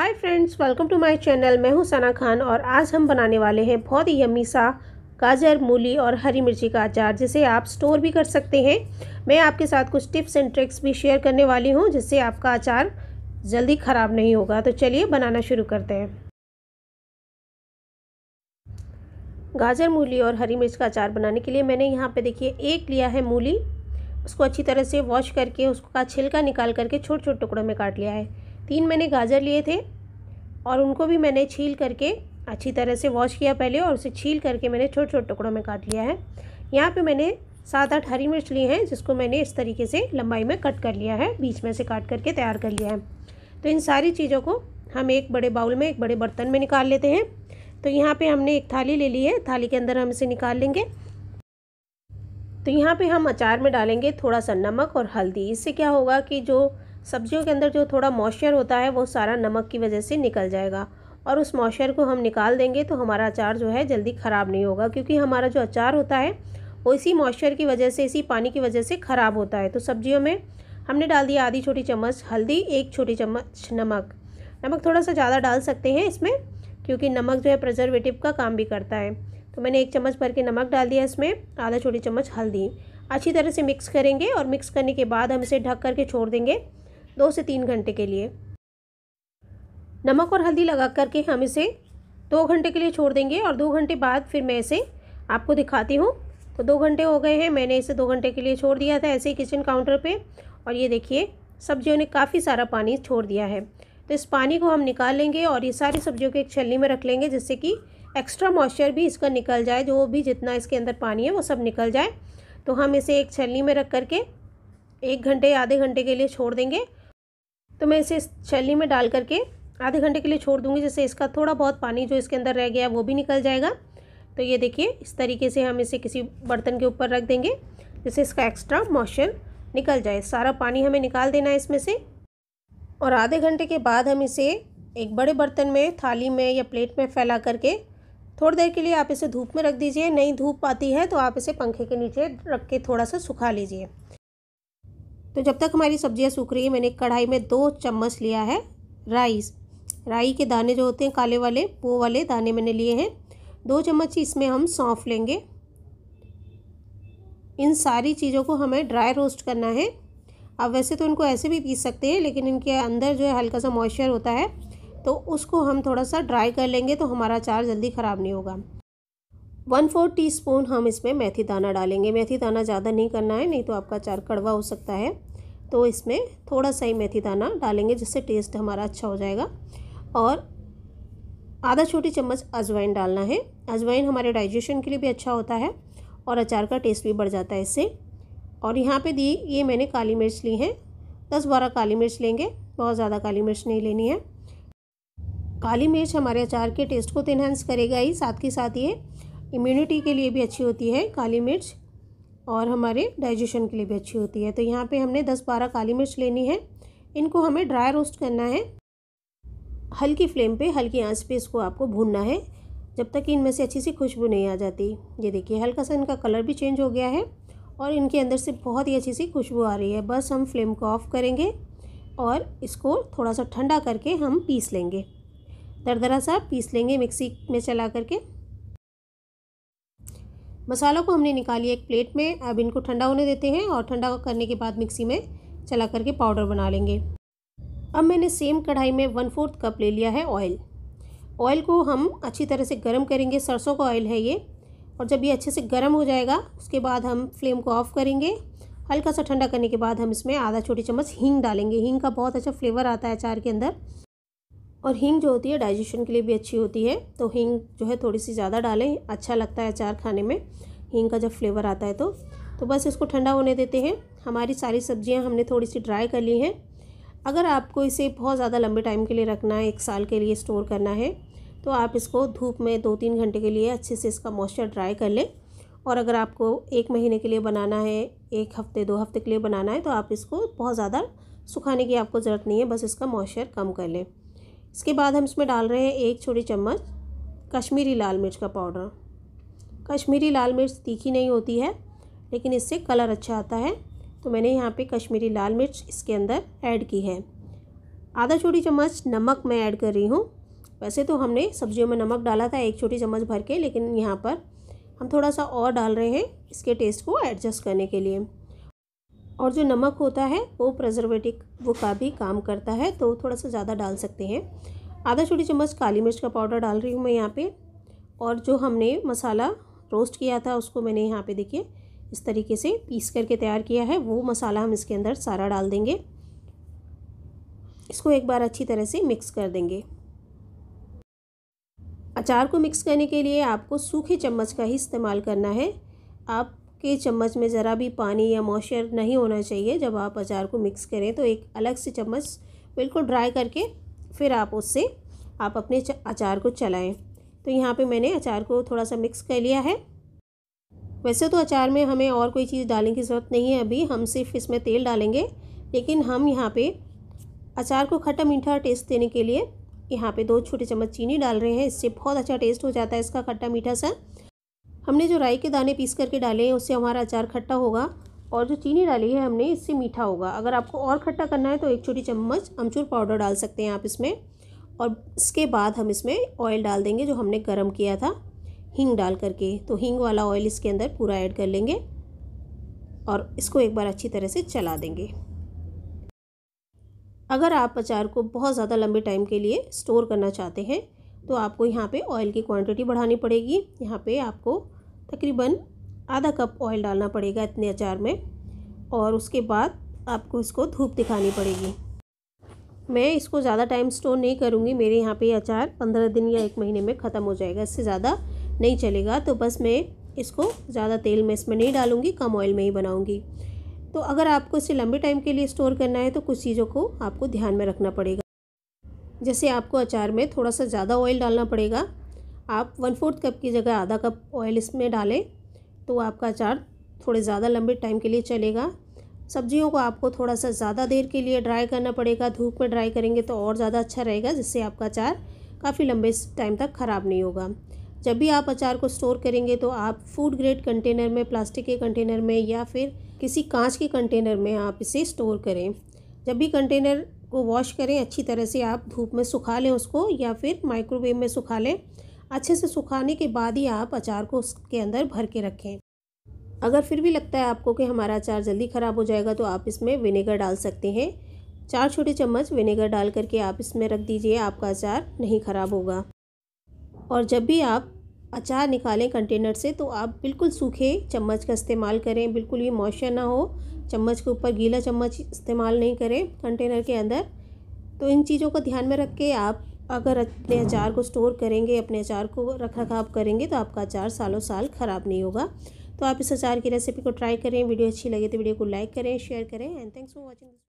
Hi friends welcome to my channel मैं हूँ सना खान और आज हम बनाने वाले हैं बहुत ही यम्मी सा गाजर, मूली और हरी मिर्ची का अचार, जिसे आप स्टोर भी कर सकते हैं। मैं आपके साथ कुछ टिप्स एंड ट्रिक्स भी शेयर करने वाली हूँ, जिससे आपका अचार जल्दी ख़राब नहीं होगा। तो चलिए बनाना शुरू करते हैं। गाजर, मूली और हरी मिर्च का अचार बनाने के लिए मैंने यहाँ पर देखिए एक लिया है मूली। उसको अच्छी तरह से वॉश करके, उसका छिलका निकाल करके छोटे छोटे टुकड़ों में काट लिया है। तीन मैंने गाजर लिए थे और उनको भी मैंने छील करके अच्छी तरह से वॉश किया पहले और उसे छील करके मैंने छोटे छोटे टुकड़ों में काट लिया है। यहाँ पे मैंने सात आठ हरी मिर्च ली हैं, जिसको मैंने इस तरीके से लंबाई में कट कर लिया है, बीच में से काट करके तैयार कर लिया है। तो इन सारी चीज़ों को हम एक बड़े बाउल में, एक बड़े बर्तन में निकाल लेते हैं। तो यहाँ पे हमने एक थाली ले ली है, थाली के अंदर हम इसे निकाल लेंगे। तो यहाँ पे हम अचार में डालेंगे थोड़ा सा नमक और हल्दी। इससे क्या होगा कि जो सब्जियों के अंदर जो थोड़ा मॉइस्चर होता है, वो सारा नमक की वजह से निकल जाएगा। और उस मॉइस्चर को हम निकाल देंगे तो हमारा अचार जो है जल्दी ख़राब नहीं होगा, क्योंकि हमारा जो अचार होता है, वो इसी मॉइस्चर की वजह से, इसी पानी की वजह से ख़राब होता है। तो सब्जियों में हमने डाल दिया आधी छोटी चम्मच हल्दी, एक छोटी चम्मच नमक। नमक थोड़ा सा ज़्यादा डाल सकते हैं इसमें, क्योंकि नमक जो है प्रिजर्वेटिव का काम भी करता है। तो मैंने एक चम्मच भर के नमक डाल दिया इसमें, आधा छोटी चम्मच हल्दी। अच्छी तरह से मिक्स करेंगे और मिक्स करने के बाद हम इसे ढक करके छोड़ देंगे। दो से तीन घंटे के लिए। नमक और हल्दी लगा करके हम इसे दो घंटे के लिए छोड़ देंगे और दो घंटे बाद फिर मैं इसे आपको दिखाती हूँ। तो दो घंटे हो गए हैं, मैंने इसे दो घंटे के लिए छोड़ दिया था ऐसे ही किचन काउंटर पे। और ये देखिए, सब्जियों ने काफ़ी सारा पानी छोड़ दिया है। तो इस पानी को हम निकाल लेंगे और ये सारी सब्जियों को एक छलनी में रख लेंगे जिससे कि एक्स्ट्रा मॉइस्चर भी इसका निकल जाए, जो भी जितना इसके अंदर पानी है वो सब निकल जाए। तो हम इसे एक छलनी में रख करके एक घंटे आधे घंटे के लिए छोड़ देंगे। तो मैं इसे छलनी में डाल करके आधे घंटे के लिए छोड़ दूँगी, जिससे इसका थोड़ा बहुत पानी जो इसके अंदर रह गया वो भी निकल जाएगा। तो ये देखिए, इस तरीके से हम इसे किसी बर्तन के ऊपर रख देंगे, जिससे इसका एक्स्ट्रा मॉइस्चर निकल जाए। सारा पानी हमें निकाल देना है इसमें से। और आधे घंटे के बाद हम इसे एक बड़े बर्तन में, थाली में या प्लेट में फैला करके थोड़ी देर के लिए आप इसे धूप में रख दीजिए। नई धूप आती है तो आप इसे पंखे के नीचे रख के थोड़ा सा सुखा लीजिए। तो जब तक हमारी सब्ज़ियाँ सूख रही है, मैंने कढ़ाई में दो चम्मच लिया है राइस। राई के दाने जो होते हैं, काले वाले, वो वाले दाने मैंने लिए हैं। दो चम्मच इसमें हम सौंफ लेंगे। इन सारी चीज़ों को हमें ड्राई रोस्ट करना है। अब वैसे तो इनको ऐसे भी पीस सकते हैं, लेकिन इनके अंदर जो है हल्का सा मॉइस्चर होता है तो उसको हम थोड़ा सा ड्राई कर लेंगे तो हमारा अचार जल्दी ख़राब नहीं होगा। वन फोर टी स्पून हम इसमें मेथी दाना डालेंगे। मेथी दाना ज़्यादा नहीं करना है, नहीं तो आपका अचार कड़वा हो सकता है। तो इसमें थोड़ा सा ही मेथी दाना डालेंगे जिससे टेस्ट हमारा अच्छा हो जाएगा। और आधा छोटी चम्मच अजवाइन डालना है। अजवाइन हमारे डाइजेशन के लिए भी अच्छा होता है और अचार का टेस्ट भी बढ़ जाता है इससे। और यहाँ पे दी, ये मैंने काली मिर्च ली है। दस बारह काली मिर्च लेंगे। बहुत ज़्यादा काली मिर्च नहीं लेनी है। काली मिर्च हमारे अचार के टेस्ट को तो इन्हेंस करेगा ही, साथ के साथ ये इम्यूनिटी के लिए भी अच्छी होती है काली मिर्च और हमारे डाइजेशन के लिए भी अच्छी होती है। तो यहाँ पे हमने दस बारह काली मिर्च लेनी है। इनको हमें ड्राई रोस्ट करना है। हल्की फ्लेम पे, हल्की आँच पे इसको आपको भूनना है। जब तक कि इनमें से अच्छी सी खुशबू नहीं आ जाती। ये देखिए, हल्का सा इनका कलर भी चेंज हो गया है और इनके अंदर से बहुत ही अच्छी सी खुशबू आ रही है। बस हम फ्लेम को ऑफ़ करेंगे और इसको थोड़ा सा ठंडा करके हम पीस लेंगे। दरदरा सा पीस लेंगे मिक्सी में चला करके। मसालों को हमने निकाली एक प्लेट में। अब इनको ठंडा होने देते हैं और ठंडा करने के बाद मिक्सी में चला करके पाउडर बना लेंगे। अब मैंने सेम कढ़ाई में वन फोर्थ कप ले लिया है ऑयल। ऑयल को हम अच्छी तरह से गर्म करेंगे। सरसों का ऑयल है ये। और जब ये अच्छे से गर्म हो जाएगा, उसके बाद हम फ्लेम को ऑफ़ करेंगे। हल्का सा ठंडा करने के बाद हम इसमें आधा छोटी चम्मच हींग डालेंगे। हींग का बहुत अच्छा फ्लेवर आता है अचार के अंदर। और हींग जो होती है डाइजेशन के लिए भी अच्छी होती है। तो हींग जो है थोड़ी सी ज़्यादा डालें अच्छा लगता है अचार खाने में, हींग का जब फ्लेवर आता है तो। तो बस इसको ठंडा होने देते हैं। हमारी सारी सब्ज़ियाँ हमने थोड़ी सी ड्राई कर ली हैं। अगर आपको इसे बहुत ज़्यादा लंबे टाइम के लिए रखना है, एक साल के लिए स्टोर करना है तो आप इसको धूप में दो तीन घंटे के लिए अच्छे से इसका मॉइस्चर ड्राई कर लें। और अगर आपको एक महीने के लिए बनाना है, एक हफ़्ते, दो हफ़्ते के लिए बनाना है तो आप इसको बहुत ज़्यादा सुखाने की आपको ज़रूरत नहीं है, बस इसका मॉइस्चर कम कर लें। इसके बाद हम इसमें डाल रहे हैं एक छोटी चम्मच कश्मीरी लाल मिर्च का पाउडर। कश्मीरी लाल मिर्च तीखी नहीं होती है, लेकिन इससे कलर अच्छा आता है। तो मैंने यहाँ पे कश्मीरी लाल मिर्च इसके अंदर ऐड की है। आधा छोटी चम्मच नमक मैं ऐड कर रही हूँ। वैसे तो हमने सब्जियों में नमक डाला था एक छोटी चम्मच भर के, लेकिन यहाँ पर हम थोड़ा सा और डाल रहे हैं इसके टेस्ट को एडजस्ट करने के लिए। और जो नमक होता है, वो प्रिजर्वेटिव वो का भी काम करता है तो थोड़ा सा ज़्यादा डाल सकते हैं। आधा छोटी चम्मच काली मिर्च का पाउडर डाल रही हूँ मैं यहाँ पे। और जो हमने मसाला रोस्ट किया था, उसको मैंने यहाँ पे देखिए, इस तरीके से पीस करके तैयार किया है। वो मसाला हम इसके अंदर सारा डाल देंगे। इसको एक बार अच्छी तरह से मिक्स कर देंगे। अचार को मिक्स करने के लिए आपको सूखे चम्मच का ही इस्तेमाल करना है। आपके चम्मच में ज़रा भी पानी या मॉइस्चर नहीं होना चाहिए। जब आप अचार को मिक्स करें तो एक अलग से चम्मच बिल्कुल ड्राई करके फिर आप उससे आप अपने अचार को चलाएँ। तो यहाँ पे मैंने अचार को थोड़ा सा मिक्स कर लिया है। वैसे तो अचार में हमें और कोई चीज़ डालने की ज़रूरत नहीं है अभी। हम सिर्फ़ इसमें तेल डालेंगे, लेकिन हम यहाँ पे अचार को खट्टा मीठा टेस्ट देने के लिए यहाँ पे दो छोटे चम्मच चीनी डाल रहे हैं। इससे बहुत अच्छा टेस्ट हो जाता है इसका खट्टा मीठा सा। हमने जो राई के दाने पीस करके डाले हैं, उससे हमारा अचार खट्टा होगा और जो चीनी डाली है हमने, इससे मीठा होगा। अगर आपको और खट्टा करना है तो एक छोटी चम्मच अमचूर पाउडर डाल सकते हैं आप इसमें। और इसके बाद हम इसमें ऑयल डाल देंगे, जो हमने गर्म किया था, हींग डाल करके। तो हींग वाला ऑयल इसके अंदर पूरा ऐड कर लेंगे और इसको एक बार अच्छी तरह से चला देंगे। अगर आप अचार को बहुत ज़्यादा लंबे टाइम के लिए स्टोर करना चाहते हैं तो आपको यहाँ पे ऑयल की क्वांटिटी बढ़ानी पड़ेगी। यहाँ पे आपको तकरीबन आधा कप ऑयल डालना पड़ेगा इतने अचार में और उसके बाद आपको इसको धूप दिखानी पड़ेगी। मैं इसको ज़्यादा टाइम स्टोर नहीं करूँगी। मेरे यहाँ पे अचार पंद्रह दिन या एक महीने में ख़त्म हो जाएगा। इससे ज़्यादा नहीं चलेगा। तो बस मैं इसको ज़्यादा तेल में इसमें नहीं डालूँगी, कम ऑयल में ही बनाऊँगी। तो अगर आपको इसे लंबे टाइम के लिए स्टोर करना है तो कुछ चीज़ों को आपको ध्यान में रखना पड़ेगा। जैसे आपको अचार में थोड़ा सा ज़्यादा ऑयल डालना पड़ेगा आप वन फोर्थ कप की जगह आधा कप ऑयल इसमें डालें तो आपका अचार थोड़े ज़्यादा लंबे टाइम के लिए चलेगा। सब्जियों को आपको थोड़ा सा ज़्यादा देर के लिए ड्राई करना पड़ेगा। धूप में ड्राई करेंगे तो और ज़्यादा अच्छा रहेगा, जिससे आपका अचार काफ़ी लंबे टाइम तक ख़राब नहीं होगा। जब भी आप अचार को स्टोर करेंगे तो आप फ़ूड ग्रेड कंटेनर में प्लास्टिक के कंटेनर में या फिर किसी कांच के कंटेनर में आप इसे स्टोर करें। जब भी कंटेनर को वॉश करें, अच्छी तरह से आप धूप में सुखा लें उसको या फिर माइक्रोवेव में सुखा लें। अच्छे से सुखाने के बाद ही आप अचार को उसके अंदर भर के रखें। अगर फिर भी लगता है आपको कि हमारा अचार जल्दी ख़राब हो जाएगा तो आप इसमें विनेगर डाल सकते हैं। चार छोटे चम्मच विनेगर डाल करके आप इसमें रख दीजिए, आपका अचार नहीं ख़राब होगा। और जब भी आप अचार निकालें कंटेनर से तो आप बिल्कुल सूखे चम्मच का इस्तेमाल करें। बिल्कुल भी मॉइस्चर ना हो, चम्मच के ऊपर गीला चम्मच इस्तेमाल नहीं करें कंटेनर के अंदर। तो इन चीज़ों को ध्यान में रख के आप अगर अपने अचार को स्टोर करेंगे, अपने अचार को रख रखाव करेंगे तो आपका अचार सालों साल ख़राब नहीं होगा। तो आप इस अचार की रेसिपी को ट्राई करें, वीडियो अच्छी लगे तो वीडियो को लाइक करें शेयर करें एंड थैंक्स फॉर वॉचिंग